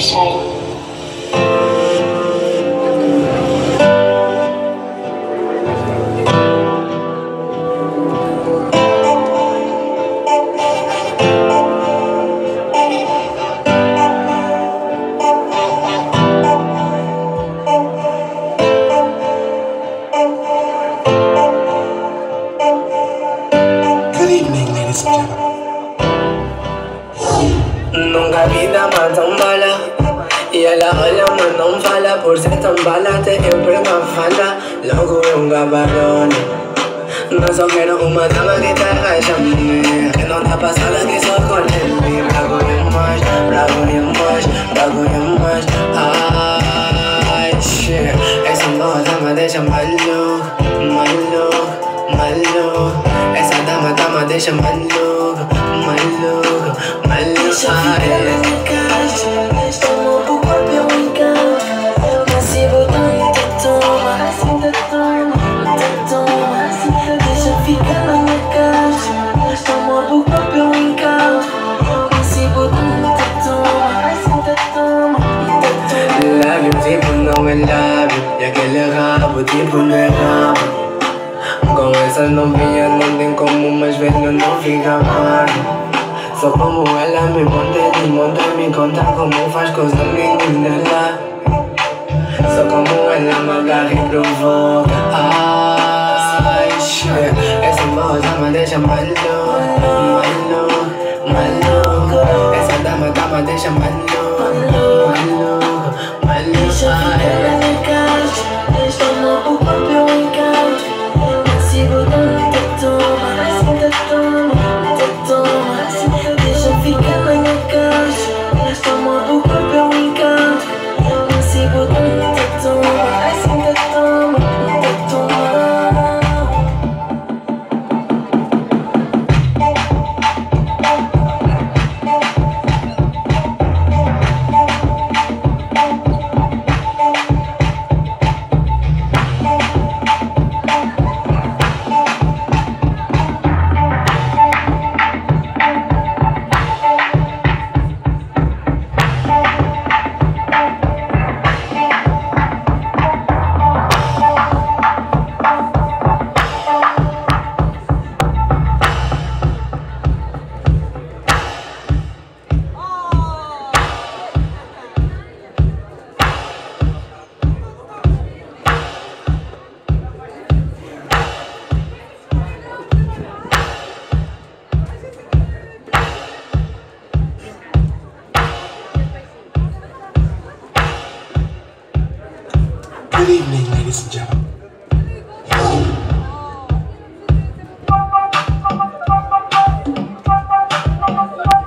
small la vida más tan mala. Y a la ola mandan fala por ser tan bala te enferma fala loco es un caparrón no solo quiero una dama que te agacha que no te pasa la que sos con él brago y más brago y más brago y más ay shit. Esa no dama deja malo malo malo esa dama dama deja malo malo Deixa ficar na minha casa Toma pro corpo eu encanto Mas se botar te toma toma, toma Deixa ficar na minha corpo eu Mas se te toma Te toma, toma Lábio tipo não é lábio E aquele rabo tipo não é rabo. Com essas novinhas não tem como mais velho não fica parvo Só como ela me monta e desmonta Me conta como faz com os amigos dela Só como ela me agarra e provoca. Ai, shit. Essa voz me deixa maluco Maluco, maluco Good evening, ladies and gentlemen.